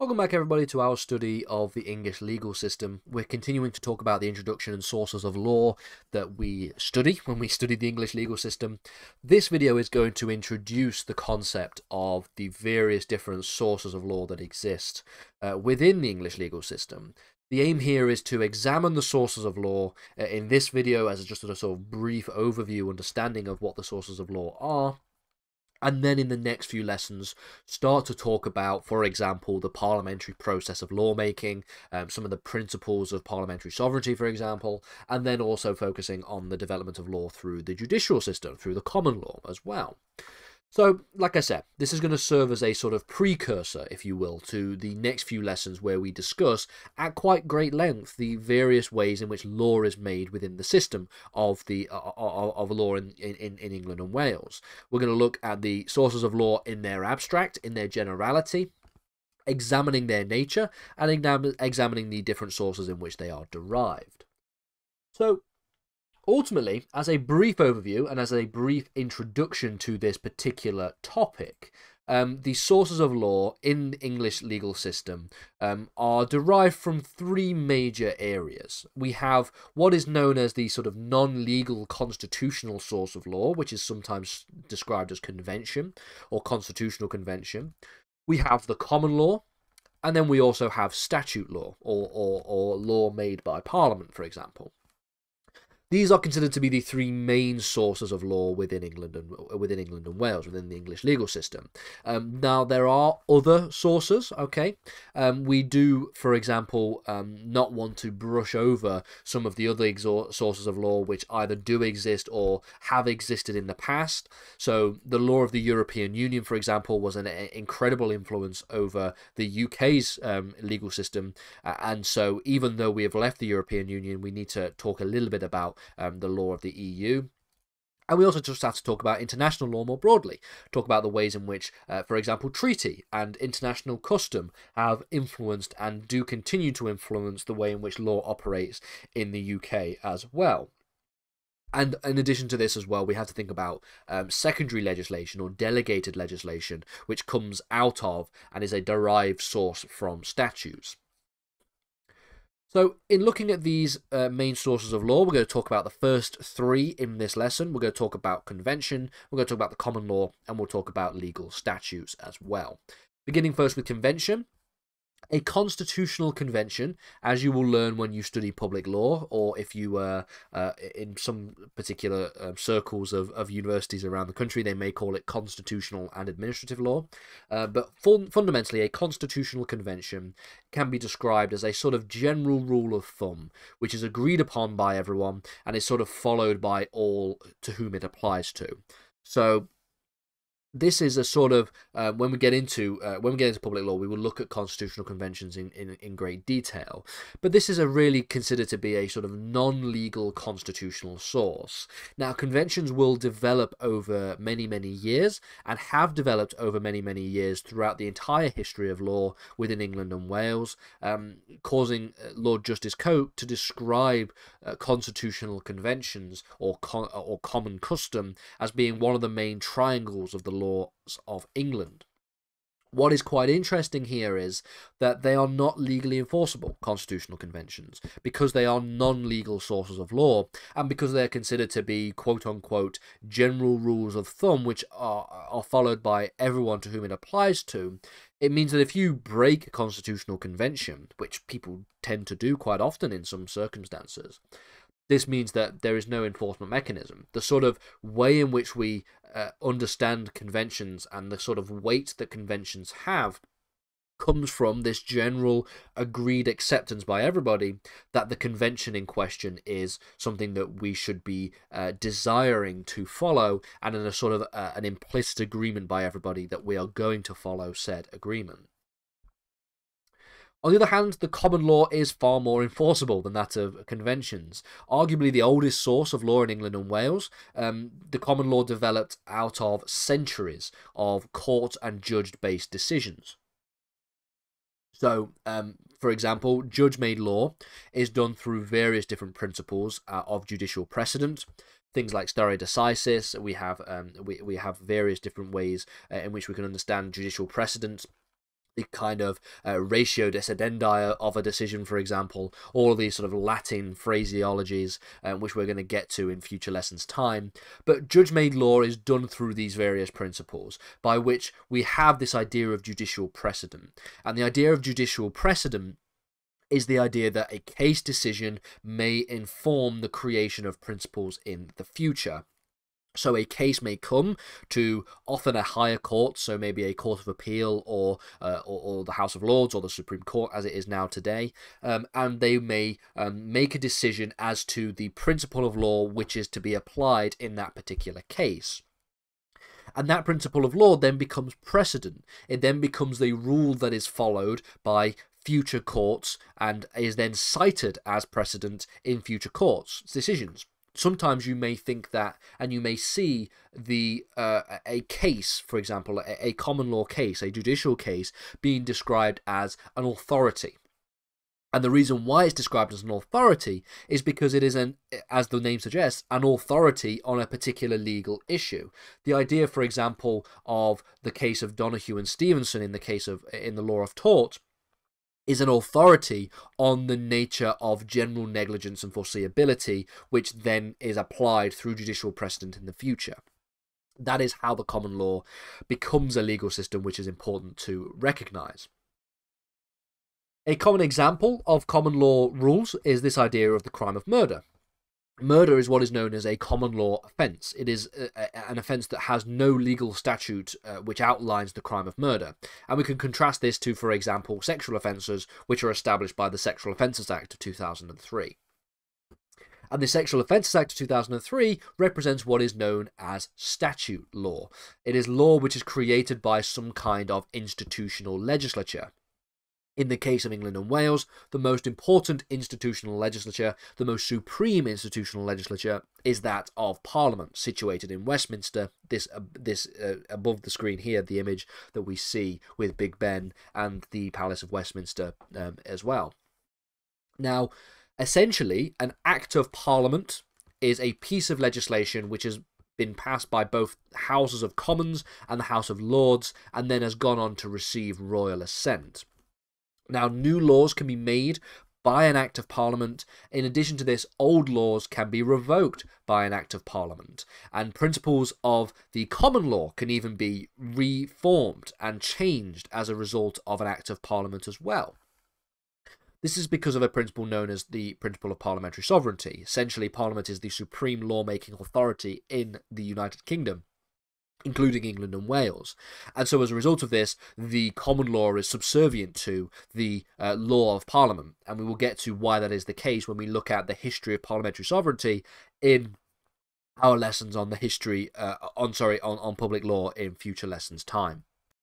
Welcome back, everybody, to our study of the English legal system. We're continuing to talk about the introduction and sources of law that we study when we study the English legal system. This video is going to introduce the concept of the various different sources of law that exist uh, within the English legal system. The aim here is to examine the sources of law uh, in this video as just a sort of brief overview understanding of what the sources of law are and then in the next few lessons start to talk about for example the parliamentary process of lawmaking um, some of the principles of parliamentary sovereignty for example and then also focusing on the development of law through the judicial system through the common law as well so, like I said, this is going to serve as a sort of precursor, if you will, to the next few lessons where we discuss at quite great length the various ways in which law is made within the system of the uh, of law in, in, in England and Wales. We're going to look at the sources of law in their abstract, in their generality, examining their nature, and examining the different sources in which they are derived. So, ultimately, as a brief overview and as a brief introduction to this particular topic, um, the sources of law in the English legal system um, are derived from three major areas. We have what is known as the sort of non legal constitutional source of law, which is sometimes described as convention or constitutional convention. We have the common law, and then we also have statute law or, or, or law made by Parliament, for example. These are considered to be the three main sources of law within England and within England and Wales, within the English legal system. Um, now there are other sources. Okay, um, we do, for example, um, not want to brush over some of the other sources of law which either do exist or have existed in the past. So the law of the European Union, for example, was an incredible influence over the UK's um, legal system, uh, and so even though we have left the European Union, we need to talk a little bit about um, the law of the EU. And we also just have to talk about international law more broadly. Talk about the ways in which, uh, for example, treaty and international custom have influenced and do continue to influence the way in which law operates in the UK as well. And in addition to this as well, we have to think about um, secondary legislation or delegated legislation, which comes out of and is a derived source from statutes. So, in looking at these uh, main sources of law, we're going to talk about the first three in this lesson. We're going to talk about convention, we're going to talk about the common law, and we'll talk about legal statutes as well. Beginning first with convention, a constitutional convention, as you will learn when you study public law, or if you are uh, uh, in some particular um, circles of, of universities around the country, they may call it constitutional and administrative law. Uh, but fundamentally, a constitutional convention can be described as a sort of general rule of thumb, which is agreed upon by everyone and is sort of followed by all to whom it applies to. So, this is a sort of uh, when we get into uh, when we get into public law, we will look at constitutional conventions in, in, in great detail. But this is a really considered to be a sort of non-legal constitutional source. Now, conventions will develop over many many years and have developed over many many years throughout the entire history of law within England and Wales, um, causing uh, Lord Justice Coke to describe uh, constitutional conventions or con- or common custom as being one of the main triangles of the laws of England. What is quite interesting here is that they are not legally enforceable constitutional conventions because they are non legal sources of law and because they're considered to be quote unquote general rules of thumb which are, are followed by everyone to whom it applies to. It means that if you break a constitutional convention, which people tend to do quite often in some circumstances, this means that there is no enforcement mechanism. The sort of way in which we uh, understand conventions and the sort of weight that conventions have comes from this general agreed acceptance by everybody that the convention in question is something that we should be uh, desiring to follow and in a sort of uh, an implicit agreement by everybody that we are going to follow said agreement. On the other hand, the common law is far more enforceable than that of conventions. Arguably the oldest source of law in England and Wales, um, the common law developed out of centuries of court and judge based decisions. So, um, for example, judge made law is done through various different principles uh, of judicial precedent things like stare decisis. We have um, we, we have various different ways uh, in which we can understand judicial precedent kind of uh, ratio decidendi of a decision, for example, all these sort of Latin phraseologies, um, which we're going to get to in future lessons' time. But judge made law is done through these various principles, by which we have this idea of judicial precedent. And the idea of judicial precedent is the idea that a case decision may inform the creation of principles in the future. So a case may come to often a higher court, so maybe a court of appeal or uh, or, or, the House of Lords or the Supreme Court as it is now today, um, and they may um, make a decision as to the principle of law which is to be applied in that particular case. And that principle of law then becomes precedent. It then becomes the rule that is followed by future courts and is then cited as precedent in future courts' decisions sometimes you may think that and you may see the uh, a case for example a, a, common law case a judicial case being described as an authority. And the reason why it's described as an authority is because it is an as the name suggests an authority on a particular legal issue. The idea for example of the case of Donoghue and Stevenson in the case of in the law of tort is an authority on the nature of general negligence and foreseeability, which then is applied through judicial precedent in the future. That is how the common law becomes a legal system which is important to recognize. A common example of common law rules is this idea of the crime of murder. Murder is what is known as a common law offence. It is a, a, an offence that has no legal statute uh, which outlines the crime of murder. And we can contrast this to, for example, sexual offences, which are established by the Sexual Offences Act of 2003. And the Sexual Offences Act of 2003 represents what is known as statute law. It is law which is created by some kind of institutional legislature. In the case of England and Wales, the most important institutional legislature, the most supreme institutional legislature, is that of Parliament, situated in Westminster. This, uh, this uh, above the screen here, the image that we see with Big Ben and the Palace of Westminster um, as well. Now, essentially, an Act of Parliament is a piece of legislation which has been passed by both Houses of Commons and the House of Lords, and then has gone on to receive royal assent. Now, new laws can be made by an Act of Parliament. In addition to this, old laws can be revoked by an Act of Parliament. And principles of the common law can even be reformed and changed as a result of an Act of Parliament as well. This is because of a principle known as the principle of parliamentary sovereignty. Essentially, Parliament is the supreme lawmaking authority in the United Kingdom including England and Wales. And so, as a result of this, the common law is subservient to the uh, law of Parliament. And we will get to why that is the case when we look at the history of parliamentary sovereignty in our lessons on the history, uh, on sorry, on, on public law in future lessons' time.